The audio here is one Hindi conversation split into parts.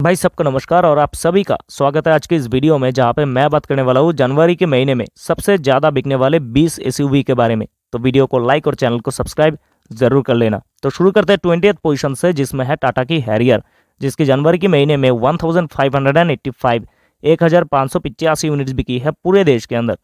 भाई सबको नमस्कार और आप सभी का स्वागत है आज के इस वीडियो में, जहाँ पे मैं बात करने वाला हूँ जनवरी के महीने में सबसे ज़्यादा बिकने वाले 20 एसयूवी के बारे में। तो वीडियो को लाइक और चैनल को सब्सक्राइब ज़रूर कर लेना। तो शुरू करते हैं ट्वेंटी पोजिशन से, जिसमें है टाटा की हैरियर, जिसकी जनवरी के महीने में वन थाउज़ेंड यूनिट्स बिकी है पूरे देश के अंदर।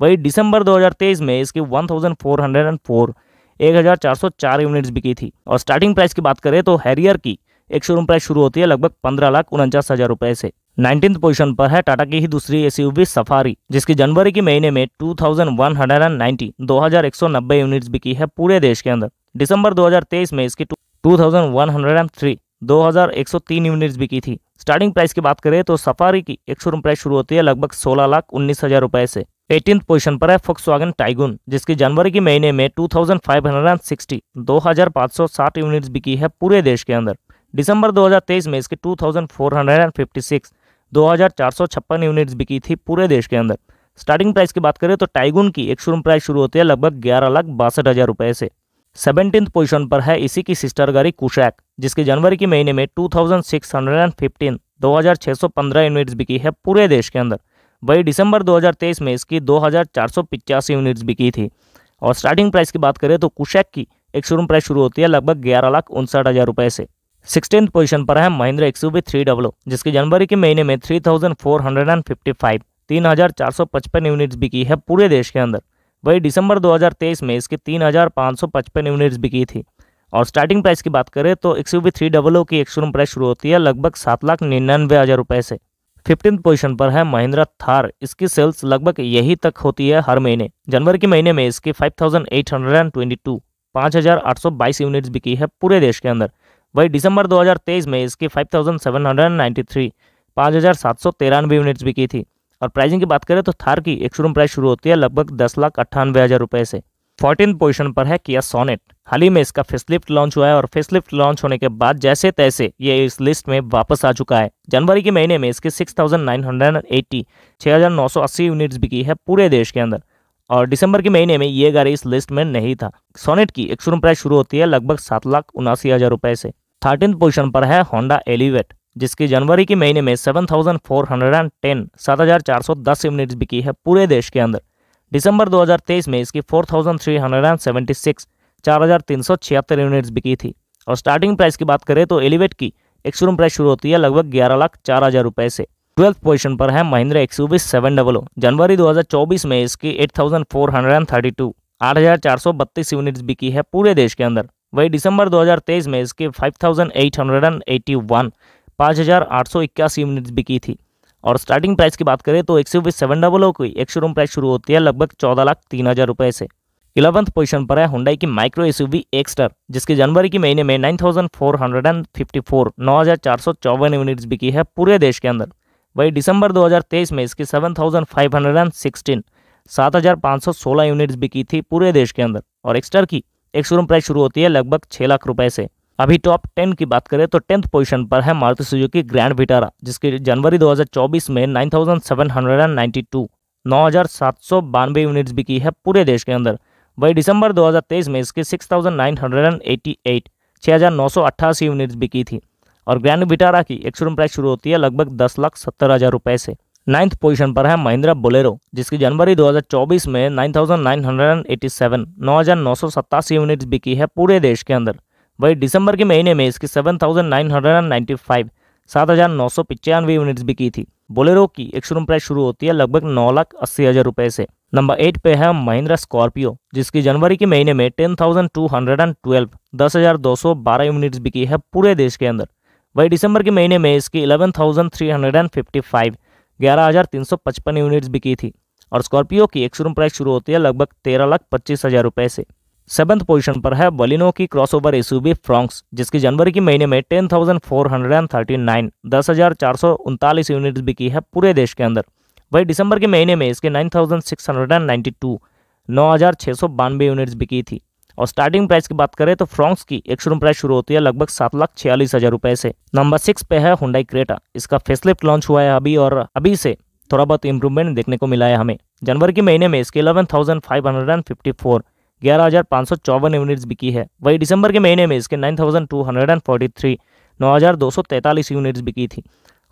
वही दिसंबर 2023 में इसकी 1404 1404 यूनिट्स बिकी थी। और स्टार्टिंग प्राइस की बात करें तो हैरियर की एक शोरूम प्राइस शुरू होती है लगभग पंद्रह लाख उनचास हज़ार रुपए से। नाइनटीन पोजीशन पर है टाटा की ही दूसरी एसयूवी सफारी जिसकी जनवरी के महीने में 2190 2190 यूनिट्स बिकी है पूरे देश के अंदर। दिसंबर 2023 में इसकी 2103 2103 यूनिट्स बिकी थी। स्टार्टिंग प्राइस की बात करें तो सफारी की एक शोरूम प्राइस शुरू होती है लगभग सोलह लाख उन्नीस हज़ार रुपए से। एटीन पोजीशन पर है फॉक्सवागन टाइगुन जिसकी जनवरी के महीने में 2560 2560 यूनिट्स बिकी है पूरे देश के अंदर। दिसंबर 2023 में इसकी 2456 2456 यूनिट्स बिकी थी पूरे देश के अंदर। स्टार्टिंग प्राइस की बात करें तो टाइगुन की एक शोरूम प्राइस शुरू होती है लगभग ग्यारह लाख बासठ हज़ार रुपए से। सेवनटीन पोजीशन पर है इसी की सिस्टर गाड़ी कुशैक, जिसकी जनवरी के महीने में 2615 2615 यूनिट्स बिकी है पूरे देश के अंदर। वही दिसंबर 2023 में इसकी दो यूनिट्स बिकी थी। और स्टार्टिंग प्राइस की बात करें तो कुशैक की एक शोरूम प्राइस शुरू होती है लगभग ग्यारह लाख उनसठ हज़ार रुपये से। सिक्सटीन पोजीशन पर है महिंद्रा एक्सयूवी थ्री डब्लो जिसकी जनवरी के महीने में three thousand four hundred and fifty five, तीन हज़ार चार सौ पचपन यूनिट्स बिकी है पूरे देश के अंदर। वही दिसंबर 2023 में इसकी तीन हज़ार पाँच सौ पचपन यूनिट्स बिकी थी। और स्टार्टिंग प्राइस की बात करें तो एक्सयूवी थ्री डबल की एक शोरूम प्राइस शुरू होती है लगभग सात लाख निन्यानवे हज़ार रुपए से। फिफ्टीन पोजीशन पर है महिंद्रा थार, इसकी सेल्स लगभग यही तक होती है हर महीने। जनवरी के महीने में इसकी five thousand eight hundred and twenty two, पाँच हज़ार आठ सौ बाईस यूनिट्स बिकी है पूरे देश के अंदर। वही दिसंबर 2023 में इसकी 5793 5793 यूनिट्स बिकी थी। और प्राइसिंग की बात करें तो थार की एक शोरूम प्राइस शुरू होती है लगभग दस लाख अट्ठानवे हज़ार रुपए से। फोर्टीन पोजीशन पर है किया सोनेट। हाल ही में इसका फेसलिफ्ट लॉन्च हुआ है और फेसलिफ्ट लॉन्च होने के बाद जैसे तैसे ये इस लिस्ट में वापस आ चुका है। जनवरी के महीने में इसके 6980 6980 यूनिट्स बिकी है पूरे देश के अंदर। और दिसंबर के महीने में ये गाड़ी इस लिस्ट में नहीं था। सोनेट की एक शोरूम प्राइस शुरू होती है लगभग सात लाख उनासी हज़ार रुपए से। थर्टीन पोजीशन पर है होंडा एलिवेट जिसकी जनवरी के महीने में seven thousand four hundred and ten सात हज़ार चार सौ दस यूनिट्स बिकी है पूरे देश के अंदर। दिसंबर 2023 में इसकी four thousand three hundred and seventy six चार हज़ार तीन सौ छिहत्तर यूनिट्स बिकी थी। और स्टार्टिंग प्राइस की बात करें तो एलिवेट की एक शोरूम प्राइस शुरू होती है लगभग ग्यारह लाख चार हज़ार रुपए से। ट्वेल्थ पोजीशन पर है महिंद्रा एक्सयूवी सेवन डबल जनवरी 2024 में इसकी eight thousand four hundred and thirty two आठ हज़ार चार सौ बत्तीस यूनिट्स बिकी है पूरे देश के अंदर। वही दिसंबर 2023 में इसकी 5881 पाँच हज़ार आठ सौ इक्यासी यूनिट्स बिकी थी। और स्टार्टिंग प्राइस की बात करें तो एक सौ सेवन डबल की एक शोरूम प्राइस शुरू होती है लगभग चौदह लाख तीन हज़ार रुपये से। इलेवंथ पोजीशन पर है हुंडई की माइक्रो एसयूवी एक्स्टर जिसकी जनवरी के महीने में nine thousand four hundred and fifty four नौ हज़ार चार सौ चौवन यूनिट्स बिकी है पूरे देश के अंदर। वही दिसंबर 2023 में इसकी seven thousand five hundred and sixteen सात हज़ार पाँच सौ सोलह यूनिट्स बिकी थी पूरे देश के अंदर। और एक्स्टर की एक शोरूम प्राइस शुरू होती है लगभग छह लाख रुपए से। अभी टॉप टेन की बात करें तो टेंथ पोजीशन पर है मारुति सुजुकी ग्रैंड विटारा जिसकी जनवरी 2024 में 9792 9792 यूनिट्स बिकी है पूरे देश के अंदर। वही दिसंबर 2023 में इसकी 6988 6988 यूनिट्स बिकी थी। और ग्रैंड विटारा की एक शोरूम प्राइस शुरू होती है लगभग दस लाख सत्तर हज़ार रुपए से। नाइन्थ पोजीशन पर है महिंद्रा बोलेरो जिसकी जनवरी 2024 में 9,987 9,987 यूनिट्स बिकी है पूरे देश के अंदर। वही दिसंबर के महीने में इसकी 7,995 सात हज़ार नौ सौ पचानवे यूनिट्स बिकी थी। बोलेरो की एक शोरूम प्राइस शुरू होती है लगभग नौ लाख अस्सी हज़ार रुपये से। नंबर एट पे है महिंद्रा स्कॉर्पियो जिसकी जनवरी के महीने में ten thousand two hundred and twelve दस हज़ार दो सौ बारह यूनिट्स बिकी है पूरे देश के अंदर। वही दिसंबर के महीने में इसकी eleven thousand three hundred and fifty five ग्यारह हज़ार तीन सौ पचपन यूनिट्स बिकी थी और स्कॉर्पियो की एक शोरूम प्राइस शुरू होती है लगभग तेरह लाख पच्चीस हज़ार रुपये से। सेवंथ पोजीशन पर है बलिनो की क्रॉसओवर एसयूवी फ्रॉन्क्स जिसकी जनवरी के महीने में ten thousand four hundred and thirty nine, दस हज़ार चार सौ उनतालीस यूनिट्स बिकी है पूरे देश के अंदर। वही दिसंबर के महीने में इसके nine thousand six hundred and ninety two, नौ हज़ार छः सौ बानवे यूनिट्स बिकी थी। और स्टार्टिंग प्राइस की बात करें तो फ्रॉन्क्स की एक शोरूम प्राइस शुरू होती है लगभग सात लाख छियालीस हज़ार रुपये से। नंबर सिक्स पे है हुंडई क्रेटा इसका फेसलिफ्ट लॉन्च हुआ है अभी और अभी से थोड़ा बहुत इंप्रूवमेंट देखने को मिला है हमें। जनवरी के महीने में इसके eleven thousand five hundred and fifty four ग्यारह हज़ार पाँच सौ चौवन यूनिट्स बिकी है। वही दिसंबर के महीने में इसके nine thousand two hundred and forty three नौ हज़ार दो सौ तैंतालीस यूनिट्स बिकी थी।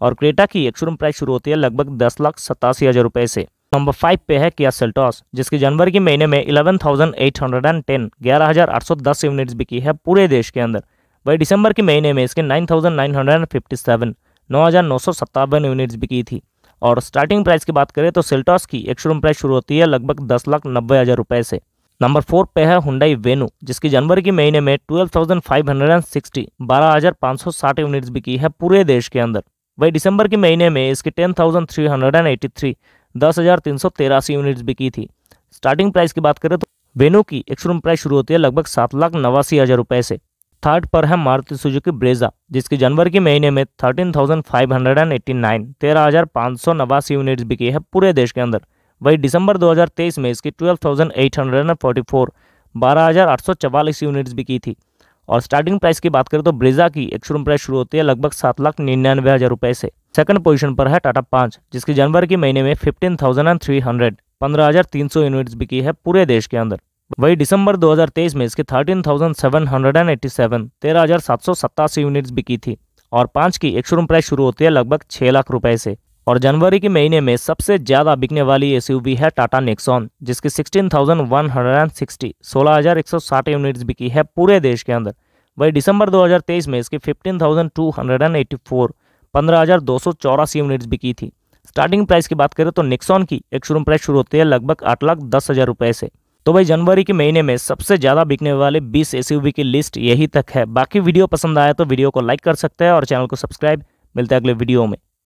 और क्रेटा की एक शोरूम प्राइस शुरू होती है लगभग दस लाख सतासी हज़ार रुपये से। नंबर फाइव पे है किया सेल्टॉस जिसकी जनवरी के महीने में 11,810 11,810 यूनिट्स बिकी है पूरे देश के अंदर। वही दिसंबर के महीने में इसके 9,957 9,957 यूनिट्स बिकी थी। और स्टार्टिंग प्राइस की बात करें तो सेल्टॉस की एक शोरूम प्राइस शुरू होती है लगभग दस लाख नब्बे हज़ार रुपये से। नंबर फोर पे है हुंडई वेनू जिसकी जनवरी के महीने में 12,560 12,560 यूनिट्स बिकी है पूरे देश के अंदर। वही दिसंबर के महीने में इसकी थ्री दस हज़ार तीन सौ तेरासी यूनिट्स बिकी थी। स्टार्टिंग प्राइस की बात करें तो वेनु की एक शोरूम प्राइस शुरू होती है लगभग सात लाख नवासी हज़ार रुपये से। थर्ड पर है मारुति सुजुकी ब्रेजा जिसकी जनवरी के महीने में thirteen thousand five hundred and eighty nine तेरह हज़ार पाँच सौ नवासी यूनिट्स बिकी है पूरे देश के अंदर। वही दिसंबर 2023 में इसकी twelve thousand eight hundred and forty four बारह हज़ार आठ सौ चवालीस यूनिट्स बिकी थी। और स्टार्टिंग प्राइस की बात करें तो ब्रेजा की एक शोरूम प्राइस शुरू होती है लगभग सात लाख निन्यानवे हज़ार रुपये से। सेकंड पोजीशन पर है टाटा पाँच जिसकी जनवरी के महीने में fifteen thousand and three hundred पंद्रह हज़ार तीन सौ यूनिट्स बिकी है पूरे देश के अंदर। वही दिसंबर 2023 में इसकी 13,787 तेरह हज़ार सात सौ सत्तासी यूनिट्स बिकी थी और पाँच की एक शोरूम प्राइस शुरू होती है लगभग छह लाख रुपए से। और जनवरी के महीने में सबसे ज़्यादा बिकने वाली एस है टाटा नेक्सॉन जिसकी 16,160 सोलह हज़ार एक सौ साठ यूनिट्स बिकी है पूरे देश के अंदर। वही दिसंबर 2023 में इसकी 15,284 पंद्रह हज़ार दो सौ चौरासी यूनिट्स बिकी थी। स्टार्टिंग प्राइस की बात करें तो नेक्सॉन की एक शोरूम प्राइस शुरू होती है लगभग आठ लाख दस हज़ार रुपये से। तो भाई जनवरी के महीने में सबसे ज़्यादा बिकने वाले 20 एस की लिस्ट यही तक है। बाकी वीडियो पसंद आया तो वीडियो को लाइक कर सकते हैं और चैनल को सब्सक्राइब। मिलते हैं अगले वीडियो में।